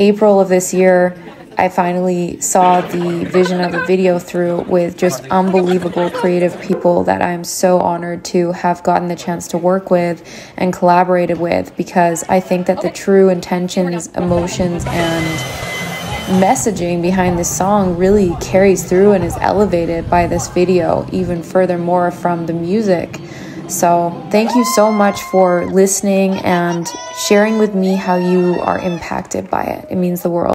April of this year, I finally saw the vision of the video through with just unbelievable creative people that I'm so honored to have gotten the chance to work with and collaborated with because I think that the true intentions, emotions, and messaging behind this song really carries through and is elevated by this video, even furthermore from the music. So, thank you so much for listening and sharing with me how you are impacted by it. It means the world.